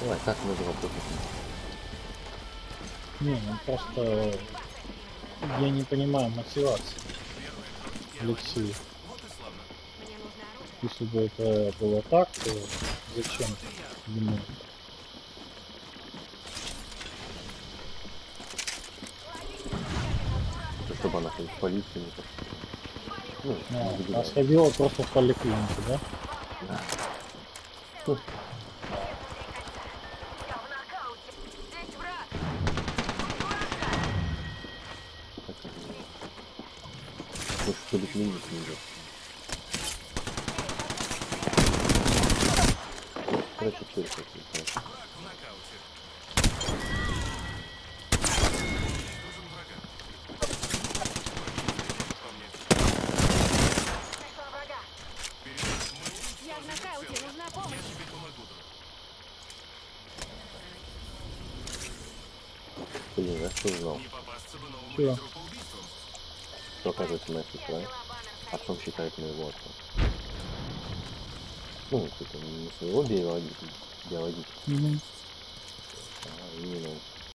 Давай, как можно вопросов? Не, ну просто я не понимаю мотивации Алексея. Если бы это было так, то зачем ему? То, чтобы она хоть в полицию не пошла. Ну, А, а сходила просто в поликлинику, да? Да. Хорошо. Нашла врага! Я в нокауте, нужна помощь! Блин, я что узнал? Чего? Что оказывается сестра, а потом считает моего отца. Ну, типа, не своего биологического, а именно